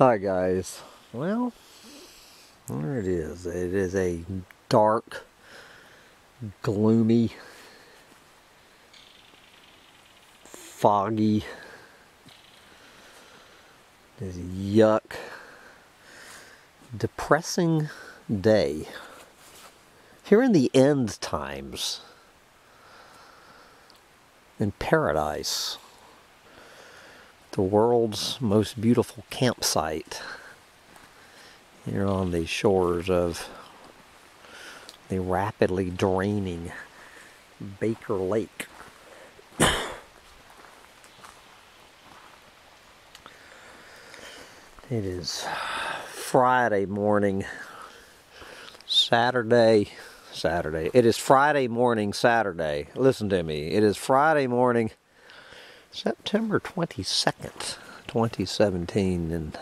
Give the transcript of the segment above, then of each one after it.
Hi guys. Well, there it is. It is a dark, gloomy, foggy, this yuck, depressing day. Here in the end times, in paradise the world's most beautiful campsite here on the shores of the rapidly draining Baker Lake. it is Friday morning, Saturday, Saturday. It is Friday morning, Saturday. Listen to me. It is Friday morning, September 22nd, 2017, in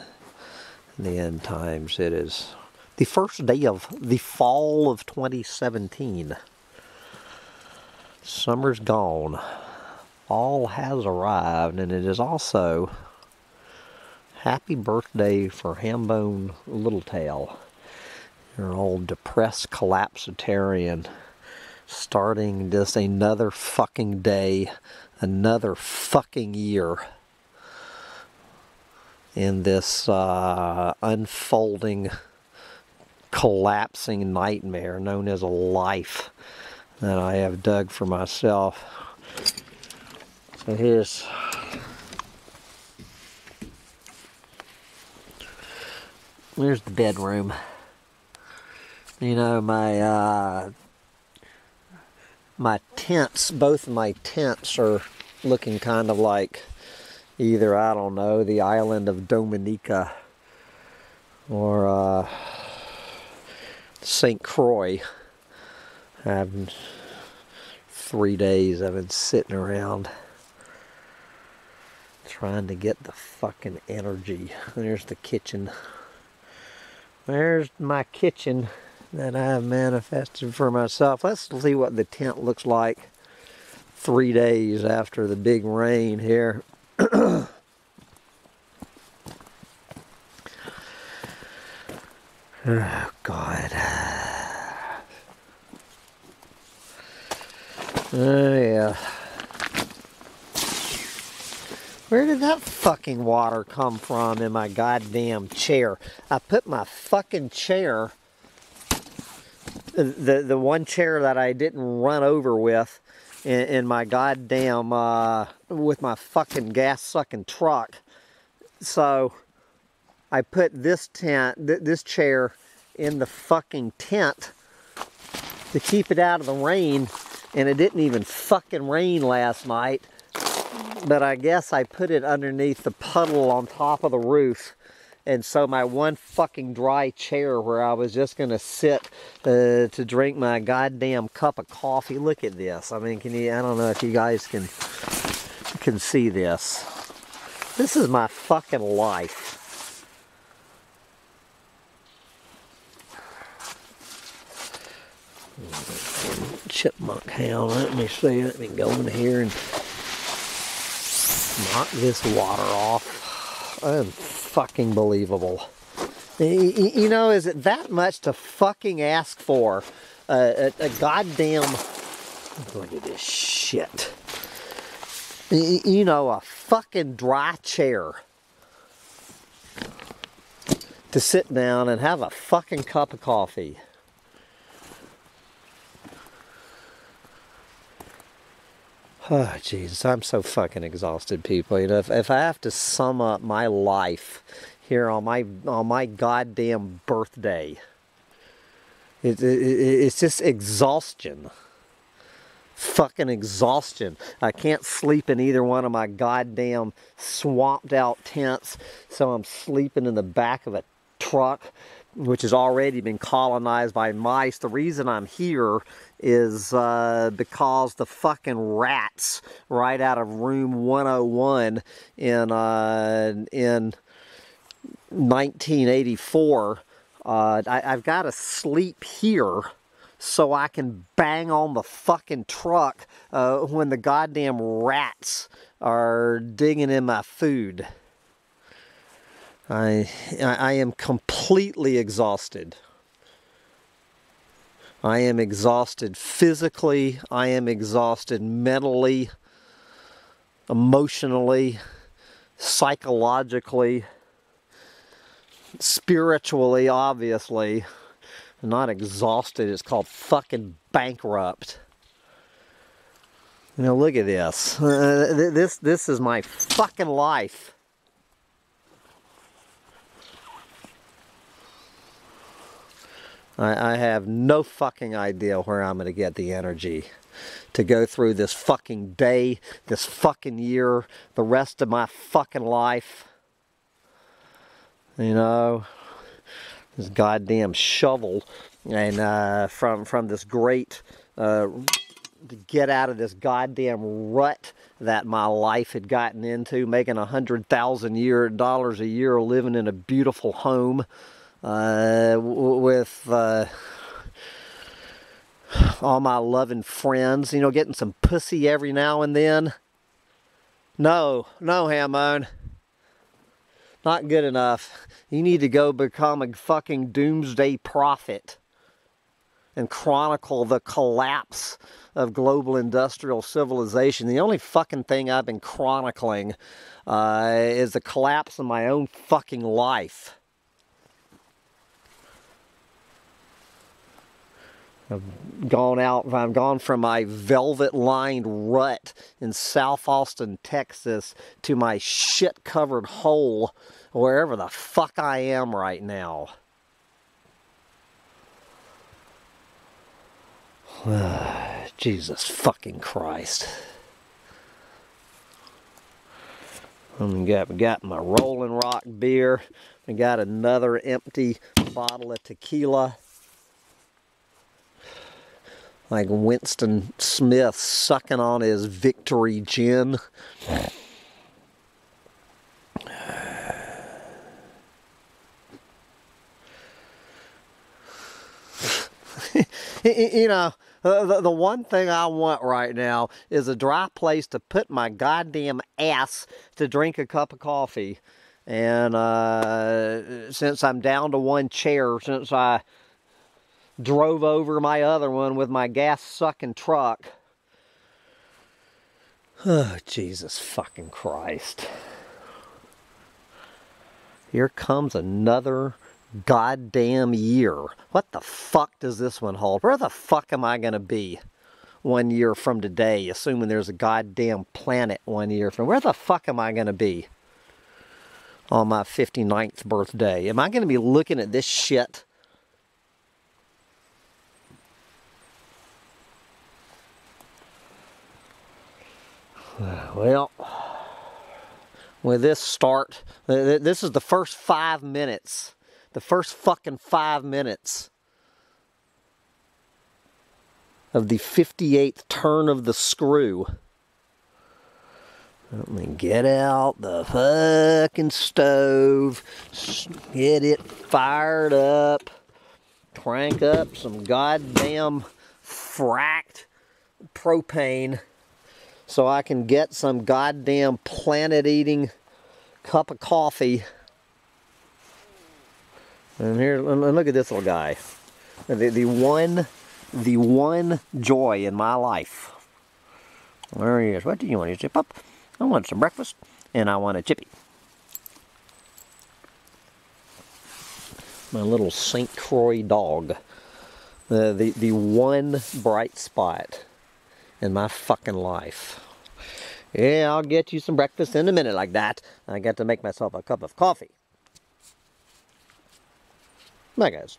the end times. It is the first day of the fall of 2017. Summer's gone. Fall has arrived, and it is also happy birthday for Hambone Littletail, your old depressed collapsitarian, starting just another fucking day another fucking year in this uh, unfolding, collapsing nightmare known as a life that I have dug for myself. So here's here's the bedroom. You know, my uh, my tents, both of my tents are looking kind of like either, I don't know, the island of Dominica or uh, St. Croix. I've three days I've been sitting around trying to get the fucking energy. There's the kitchen. There's my kitchen that I have manifested for myself. Let's see what the tent looks like three days after the big rain here. oh, God. Oh, yeah. Where did that fucking water come from in my goddamn chair? I put my fucking chair the the one chair that I didn't run over with in, in my goddamn uh, with my fucking gas sucking truck. So I put this tent, th this chair, in the fucking tent to keep it out of the rain, and it didn't even fucking rain last night. But I guess I put it underneath the puddle on top of the roof and so my one fucking dry chair where I was just going to sit uh, to drink my goddamn cup of coffee. Look at this. I mean, can you, I don't know if you guys can, can see this. This is my fucking life. Chipmunk hound. Let me see. Let me go in here and knock this water off. Fucking believable. You know, is it that much to fucking ask for? Uh, a, a goddamn... Look at this shit. You know, a fucking dry chair to sit down and have a fucking cup of coffee. Oh, Jesus, I'm so fucking exhausted, people. You know, if, if I have to sum up my life here on my on my goddamn birthday, it, it, it's just exhaustion. Fucking exhaustion. I can't sleep in either one of my goddamn swamped out tents, so I'm sleeping in the back of a truck which has already been colonized by mice. The reason I'm here is uh, because the fucking rats right out of room 101 in, uh, in 1984, uh, I, I've got to sleep here so I can bang on the fucking truck uh, when the goddamn rats are digging in my food. I, I am completely exhausted. I am exhausted physically. I am exhausted mentally, emotionally, psychologically, spiritually, obviously. I'm not exhausted. It's called fucking bankrupt. You know, look at this. Uh, this this is my fucking life. I, I have no fucking idea where I'm going to get the energy to go through this fucking day, this fucking year, the rest of my fucking life. You know, this goddamn shovel, and uh, from from this great uh, to get out of this goddamn rut that my life had gotten into, making a hundred thousand year dollars a year, living in a beautiful home uh, with uh, all my loving friends, you know, getting some pussy every now and then. No, no, Hamon. Not good enough. You need to go become a fucking doomsday prophet and chronicle the collapse of global industrial civilization. The only fucking thing I've been chronicling uh, is the collapse of my own fucking life. I've gone out, I've gone from my velvet lined rut in South Austin, Texas to my shit covered hole wherever the fuck I am right now. Jesus fucking Christ. I got, got my Rolling Rock beer. I got another empty bottle of tequila like Winston Smith sucking on his victory gin. you know, the, the one thing I want right now is a dry place to put my goddamn ass to drink a cup of coffee. And uh, since I'm down to one chair, since I drove over my other one with my gas sucking truck. Oh, Jesus fucking Christ. Here comes another goddamn year. What the fuck does this one hold? Where the fuck am I going to be one year from today, assuming there's a goddamn planet one year from? Where the fuck am I going to be on my 59th birthday? Am I going to be looking at this shit Well, with this start, this is the first five minutes. The first fucking five minutes of the 58th turn of the screw. Let me get out the fucking stove, get it fired up, crank up some goddamn fracked propane so I can get some goddamn planet-eating cup of coffee. And here, and look at this little guy. The, the one, the one joy in my life. There he is. What do you want? You chip up? I want some breakfast, and I want a chippy. My little St. Croix dog. The, the, the one bright spot in my fucking life. Yeah, I'll get you some breakfast in a minute like that. I got to make myself a cup of coffee. Bye, guys.